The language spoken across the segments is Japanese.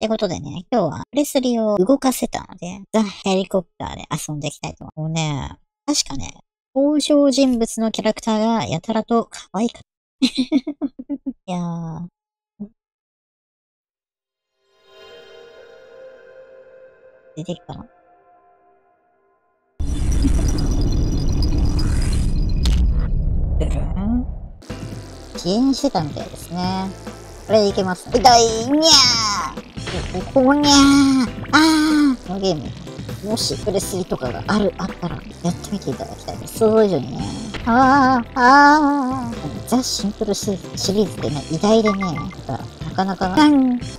ってことでね、今日はプレスリーを動かせたので、ザ・ヘリコプターで遊んでいきたいと思う。もうね、確かね、登場人物のキャラクターがやたらと可愛かった。いやー。出てきたな。ブルー？ン遅延してたみたいですね。これでいけます。痛いにゃーここにゃーあーこのゲーム、もしプレスリとかがある、あったら、やってみていただきたいです。想像以上にね。あー、あー。ザ・シンプルシリーズってね、偉大でね、なんかなかなか、な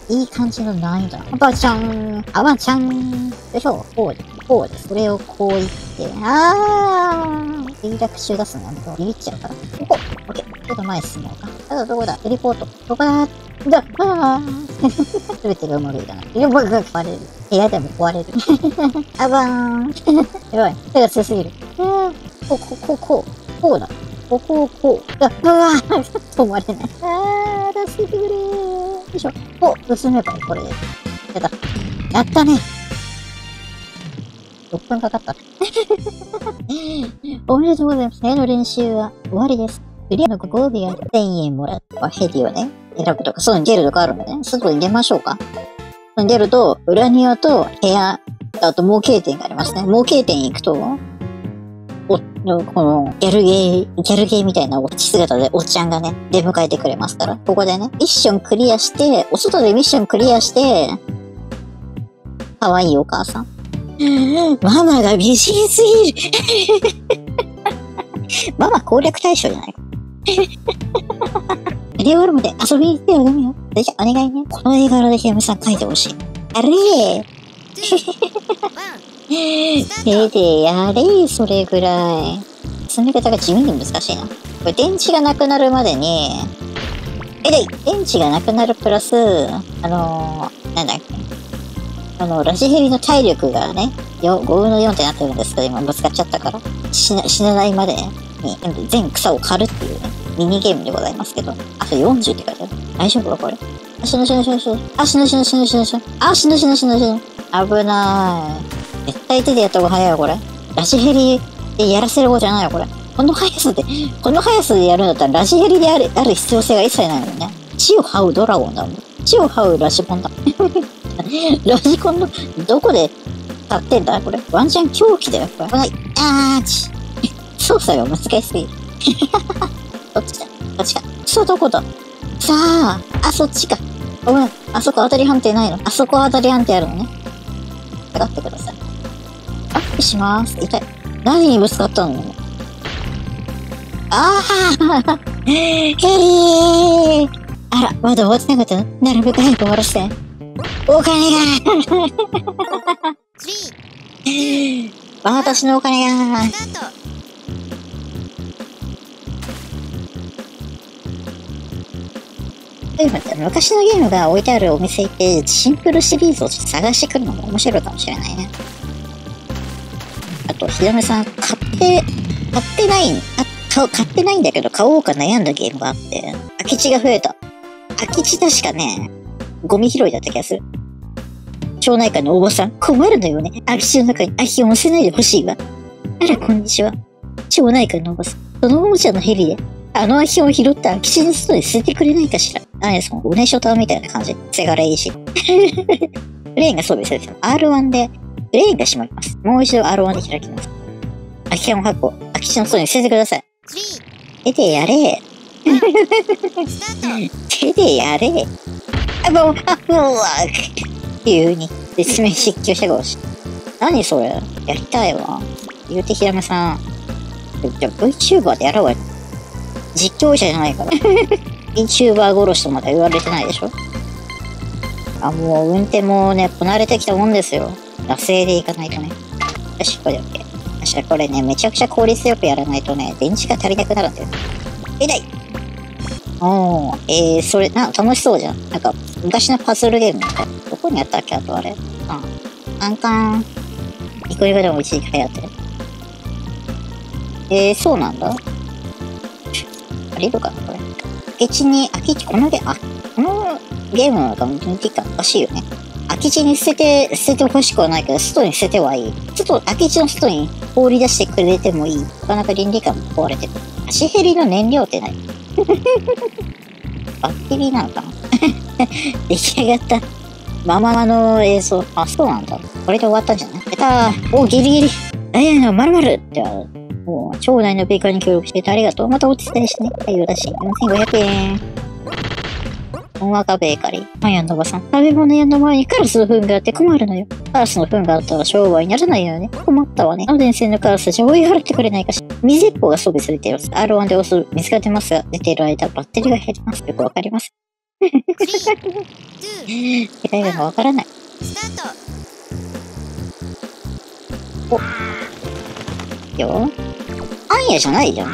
いい感じの難易度。おばあちゃん、あばちゃん。でしょ？こうで、こうです。それをこう言って、あー。リラク中出すのやめと、ビビっちゃうから。ここ、オッケー。ちょっと前進もうか。ただどこだ？テレポート。どこだ？だ、あー。すべてが無理だな。いや、僕が壊れる。部屋でも壊れる。あばーん。やばい。手が強すぎる。こう、こう、こう、こう。こうだ。ここをこう。あ、うわー止まれない。あー、助けてくれー。よいしょ。お、進めばこれで。やった。やったね。6分かかった。おめでとうございます。絵の練習は終わりです。クリアのご褒美が1000円もらったヘディをね、選ぶとか、そういうの出るとかあるので、ね、外に出ましょうか。外に出ると、裏庭と部屋、あと模型店がありますね。模型店行くと、お、この、ギャルゲー、ギャルゲーみたいなお姿でおっちゃんがね、出迎えてくれますから。ここでね、ミッションクリアして、お外でミッションクリアして、かわいいお母さん。ママが美人すぎる。ママ攻略対象じゃない レオルムで遊びに行ってよ、ダメよ。じゃ、お願いね。この絵柄でヒロミさん書いてほしい。やれー。手でやれ、それぐらい。進め方が地味に難しいな。これ電池がなくなるまでに、えで、電池がなくなるプラス、あのー、なんだっけ。あの、ラジヘリの体力がね、5分の4ってなってるんですけど、今ぶつかっちゃったから、死な死なないまでに全草を刈るっていうね、ミニゲームでございますけど、あと40って書いてある。大丈夫かこれ。あ、死ぬ死ぬ死ぬ死ぬ。あ、死ぬ死ぬ死ぬ死ぬ死ぬ。あ、死ぬ死ぬ死ぬ死ぬ。危ない。絶対手でやった方が早いよ、これ。ラジヘリでやらせる方じゃないよ、これ。この速さで、この速さでやるんだったらラジヘリであるある必要性が一切ないのね。血を這うドラゴンだもん。血を這うラジコンだ。ラジコンの、どこで立ってんだこれ。ワンチャン狂気だよ、これ。あーち。操作が難しすぎる。どっちだ？どっちか。そう、どこだ？さあ、あ、そっちか。ごめん。あそこ当たり判定ないの。あそこ当たり判定あるのね。かかってください。アップします。痛い。何にぶつかったの？ああヘリーあら、まだ終わってなかった？のなるべく早く終わらせて。お金が私のお金が昔のゲームが置いてあるお店行って、シンプルシリーズを探してくるのも面白いかもしれないね。と、ひだめさん、買って、買ってない、あ、買ってないんだけど、買おうか悩んだゲームがあって、空き地が増えた。空き地確かね、ゴミ拾いだった気がする。町内会のおばさん、困るのよね。空き地の中に空きを乗せないでほしいわ。あら、こんにちは。町内会のおばさん、そのおもちゃのヘリで、あの空きを拾った空き地の外に捨ててくれないかしら。何その、おねしょたみたいな感じ。せがれいいし。レーンが装備されてる。R1 で、レーンが閉まります。もう一度 R1 で開きます。空き家の箱、空き地の外に捨ててください。手でやれ。手でやれ。あ、もう、あ、もう、急に、説明失脚したかし何それやりたいわ。言うてひらめさん。じゃあ VTuber でやろうわ。実況者じゃないから。VTuber 殺しとまだ言われてないでしょあ、もう運転もね、こなれてきたもんですよ。惰性でいかないとね。よし、これで OK。よし、これね、めちゃくちゃ効率よくやらないとね、電池が足りなくなるんだよ。痛いおー、えー、それ、な、楽しそうじゃん。なんか、昔のパズルゲームみたいな。どこにあったっけあとあれ。あ、カンカン。ニコニコでも一時期流行ってる。えー、そうなんだ。あれるかなこれ。空き地に、空き地、このゲーム、あ、このゲームの中の人気感おかしいよね。き地に捨てて、捨ててほしくはないけど、外に捨ててはいい。外、空き地の外に放り出してくれてもいい。なかなか倫理観も壊れてる。足減りの燃料って何 バッテリーなのかな出来上がった。まままの映像。あ、そうなんだ。これで終わったんじゃないやったー。お、ギリギリ。ダイヤのまるまるってもう、町内のベーカーに協力しててありがとう。またお手伝いしてね。はい、よだ。し。4500円。本若ベーカリー。パン屋のおばさん。食べ物屋の前にカラスの糞があって困るのよ。カラスの糞があったら商売にならないのよね。困ったわね。あの電線のカラスじゃ追い払ってくれないかし。水鉄砲が装備されています。R1 で押す水が出ますが、出ている間、バッテリーが減ります。よくわかります。世界がわからない。お。よ。アンヤじゃないじゃん。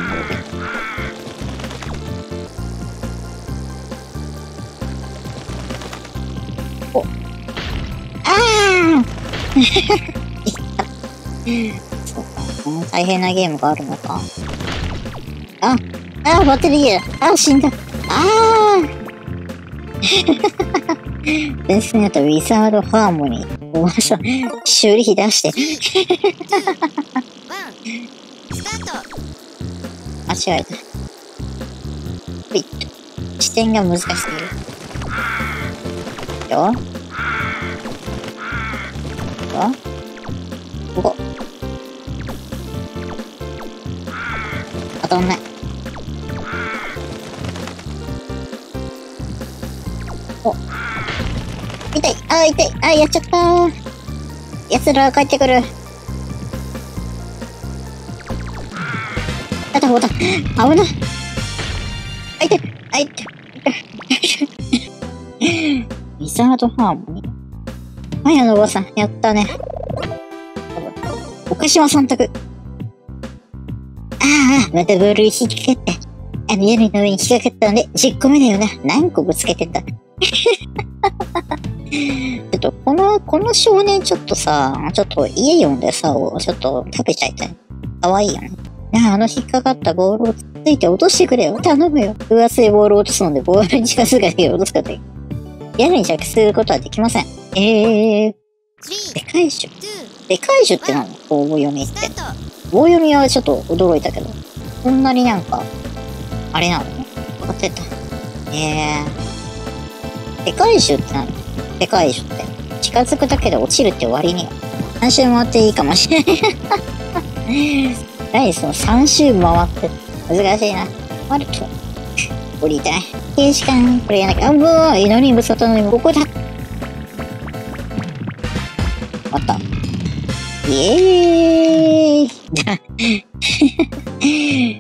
そうか。大変なゲームがあるのか。あ、あ、バッテリーあ、死んだ。あ あ伝説にあったウィザードハーモニー。おまさん、修理費出して。間違えた。ほいっと。視点が難しすぎる。よ。か？ここ。当たん。ない。お。痛い。あ、痛い。あ、やっちゃった。奴ら帰ってくる。あたほた。危ない。あ、痛い。あ、痛い。リザードハーモニー。マヤのおばさん、やったね。岡島さん宅。ああ、またボールに引っかかった。あの屋根の上に引っかかったので、10個目だよな。何個ぶつけてた。ちょっと、この、この少年ちょっとさ、ちょっと家呼んでさ、ちょっと食べちゃいたい。かわいいよね。ああの引っかかったボールをついて落としてくれよ。頼むよ。分厚いボールを落とすので、ボールに近づかないで落とすこと屋根に着地することはできません。えー。でかい種でかい種って何？棒読みって。棒読みはちょっと驚いたけど。こんなになんか、あれなの？ね。分かってた。えー。でかい種って何？でかい種って。近づくだけで落ちるって割には。3周回っていいかもしれない。何その3周回って。難しいな。あると。降りたい。停止間、これやなきゃ。あ、もう、祈りにぶつかったのに、ここだ。あった。イエーイ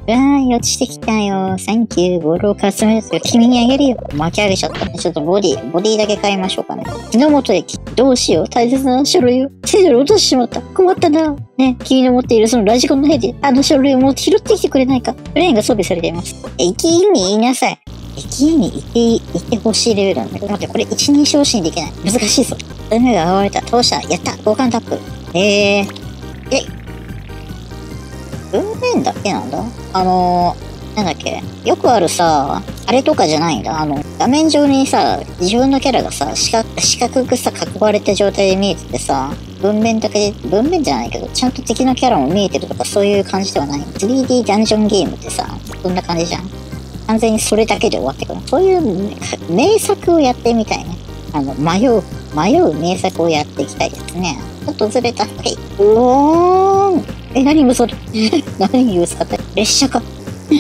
うわー、落ちてきたよ。サンキュー。ボールをかすめですよ。君にあげるよ。巻き上げちゃった。ちょっとボディ、ボディだけ変えましょうかね。日の元駅。どうしよう。大切な書類を。手で落としてしまった。困ったな。ね、君の持っているそのラジコンの部屋で、あの書類をもう拾ってきてくれないか。プレーンが装備されています。駅員に言いなさい。駅員にいて、いてほしいレベルなんだけど、待って、これ一人昇進できない。難しいぞ。海が現れた。倒した。やった。交換タップ。えー。え文面だけなんだ？あのー、なんだっけ？よくあるさ、あれとかじゃないんだ。あの、画面上にさ、自分のキャラがさ、四角四角くさ、囲われた状態で見えててさ、文面だけで、文面じゃないけど、ちゃんと敵のキャラも見えてるとかそういう感じではない。3D ダンジョンゲームってさ、そんな感じじゃん。完全にそれだけで終わってくる。そういう名作をやってみたいね。あの、迷う、迷う名作をやっていきたいですね。ちょっとずれた。はい。うおーん。え、何ぶそれ何にぶつかった列車か。い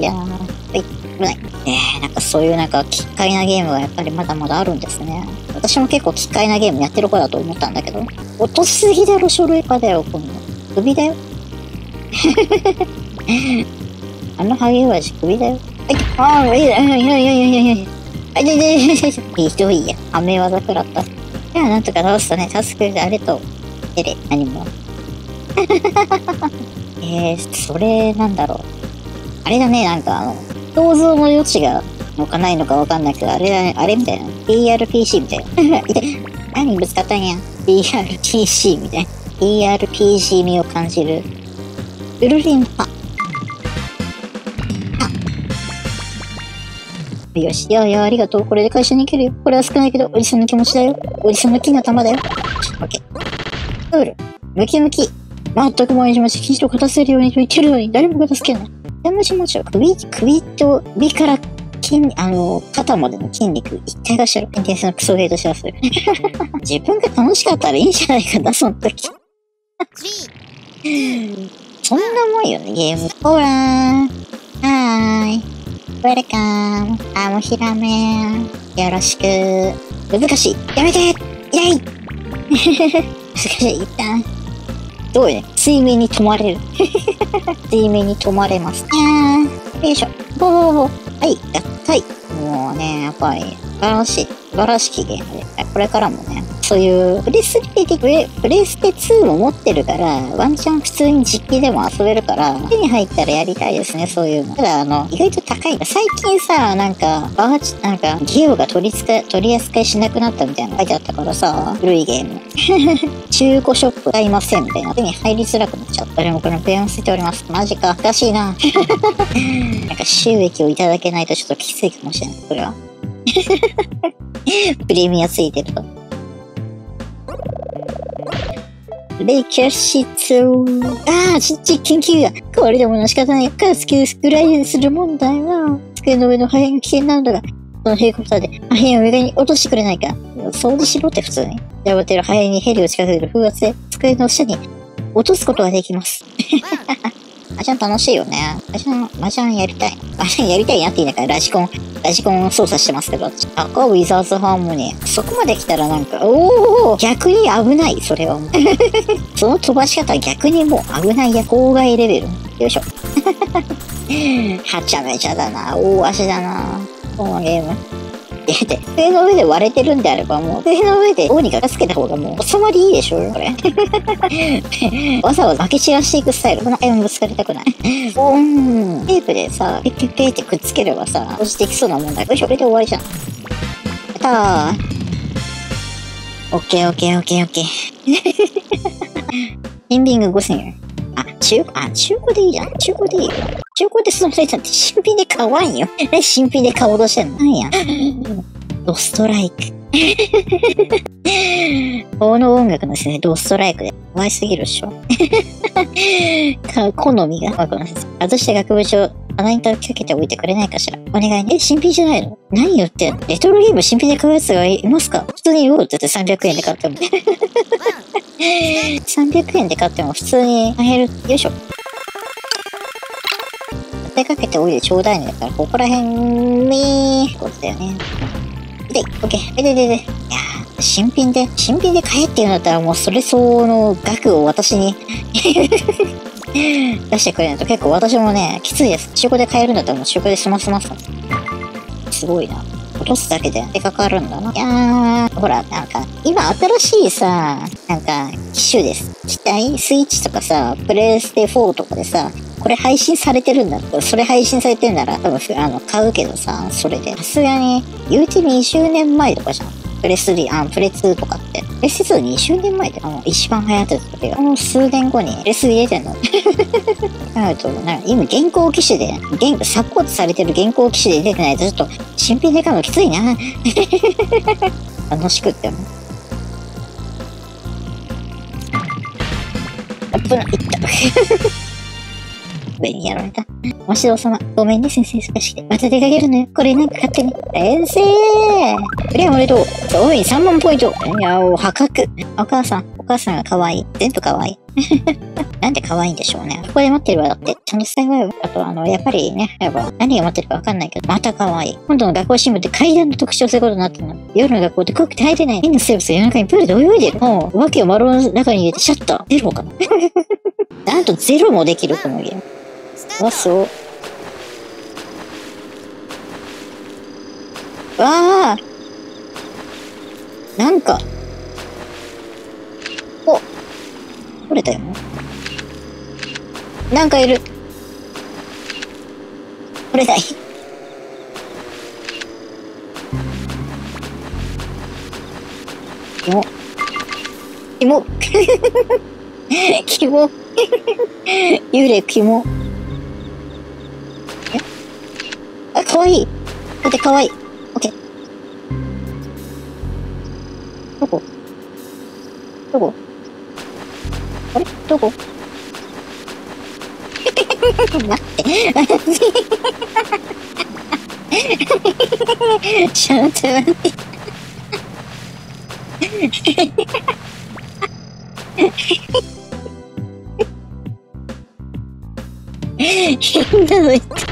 やー、はい。危ない。えー、なんかそういうなんか、奇怪なゲームがやっぱりまだまだあるんですね。私も結構奇怪なゲームやってる子だと思ったんだけど、落としすぎだろ、書類化だよ、こんな。首だよ。あのハゲは首だよ。はい、ああ、いやいやいやいやいやいやいや。あ、いやいやいやいやいや。ひどいや。はめ技食らった。いや、なんとか直したね。助けてあれと。えれ、何も。えー、それ、なんだろう。あれだね、なんかあの、想像の余地がのかないのかわかんないけど、あれだね、あれみたいな。DRPC みたいな。何ぶつかったんや。DRPC みたいな。DRPG 味を感じる。ウルリンパ。よし、いやいや、ありがとう。これで会社に行けるよ。これは少ないけど、おじさんの気持ちだよ。おじさんの金の玉だよ。オッケー。プール。ムキムキ。まったく毎日毎日生地を片せるようにと言ってるのに、誰も片付けない。でもしもちろん、首、首と首から筋、あの、肩までの筋肉一体化してる。天性のクソゲーとしまする。自分が楽しかったらいいんじゃないかな、その時。そんなもんよね、ゲーム。ほらー。はーい。ウェルカム。あ、もうひらめん。よろしく。難しい。やめてイェイ 難しい。一旦。どうよね？水面に止まれる。水面に止まれます。いやー。よいしょ。ほうほうほう。はい、やったい。もうね、やっぱり、素晴らしい。素晴らしきゲームで。これからもね、そういう、プレステで、プレプレステ2も持ってるから、ワンチャン普通に実機でも遊べるから、手に入ったらやりたいですね、そういうの。ただ、あの、意外と高い。最近さ、なんか、バーチ、なんか、ゲオが取り扱い、取り扱いしなくなったみたいな書いてあったからさ、古いゲーム。中古ショップ買いませんみたいな。手に入りづらくなっちゃった。でもこれペアン捨てております。マジか。おかしいな。なんか収益をいただけないとちょっときついかもしれない。これは。プレミアついてると。レキャシツああ、ちっち研究が。これでも仕方ない。からスキルスくらいする問題は。机の上の破片が危険なんだが、このヘリコプターで破片を上に落としてくれないか。掃除しろって普通に。破ってる破片にヘリを近づける風圧で机の下に落とすことができます。麻雀楽しいよね。麻雀、麻雀やりたい。麻雀やりたいなって言いながらラジコン、ラジコン操作してますけど、赤ウィザーズハーモニー。そこまで来たらなんか、おお逆に危ない、それは。その飛ばし方は逆にもう危ないや、郊外レベル。よいしょ。はちゃめちゃだな。大足だな。このゲーム。だって、机の上で割れてるんであれば、もう、机の上でどうにか助けた方がもう、収まりいいでしょ？これ。わざわざ負け散らしていくスタイル。この辺もぶつかりたくない。おーん。テープでさ、ペッペッペってくっつければさ、落ちてきそうなもんだ。よいしょ、これで終わりじゃん。やったー。オッケーオッケーオッケーオッケー。エ ンディング5000円。あ、中古、あ、中古でいいじゃん。中古でいいよ。中古でその人だって新品で買わんよ。え、新品で買おうとしてんの？なんや。ドストライク。この音楽のですね、ドストライクで怖いすぎるっしょ。好みが。外して額縁を穴にかけておいてくれないかしら。お願いね。新品じゃないの？何言ってんレトロゲーム新品で買うやつがいますか？普通に言おうって言って300円で買っても。300円で買っても普通に買える。よいしょ。立てかけておいてちょうだいね。だから、ここら辺に、ことだよね。で、オッケー。ででで。いや、新品で、新品で買えって言うんだったらもうそれ相応の額を私に 出してくれないと結構私もね、きついです。中古で買えるんだったらもう中古で済ませます。すごいな。落とすだけで手かかるんだな。いやー、ほら、なんか、今新しいさ、なんか、機種です。機体スイッチとかさ、プレイステ4とかでさ、これ配信されてるんだったら、それ配信されてるなら、多分、あの、買うけどさ、それで。さすがに、言うて20年前とかじゃん。プレス3、あ、プレ2とかって。プレス2 20年前で、あの、一番流行ってた時、あの、数年後にプレス入れてんの。なると、なんか今、現行機種で、現、サポートされてる現行機種で出てないと、ちょっと、新品で買うのきついな。楽しくっても。危ない、いった。上にやられた。おしど様。ごめんね、先生少しくて。また出かけるのよ。これなんか買ってね。先生プレイおめでとう。おい、3万ポイント。いや、お、破格。お母さん、お母さんが可愛い。全部可愛い。なんで可愛いんでしょうね。ここで待ってればだって、ちゃんと伝えよ。あと、あの、やっぱりね、やっぱ何が待ってるかわかんないけど、また可愛い。今度の学校新聞で階段の特徴することになってるの。夜の学校で怖くて入れない。変な生物が夜中にプールで泳いでる。もう、お化けを丸の中に入れてシャッター。ゼロかな。なんとゼロもできる、このゲーム。わ、そう。わあなんか。お取れたよ。なんかいる。取れない。キモ。キモ。キモ。幽霊キモ。あ、かわいい。だって可愛いい。オッケー。どこ？どこ？あれ？どこ？待って。ちょっと待って。変なの言った。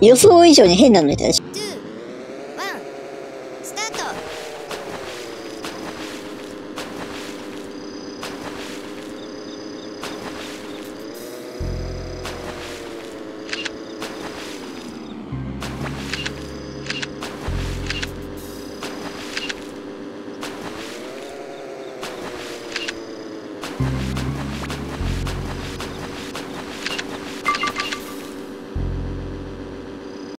予想以上に変なの言ったでしょ。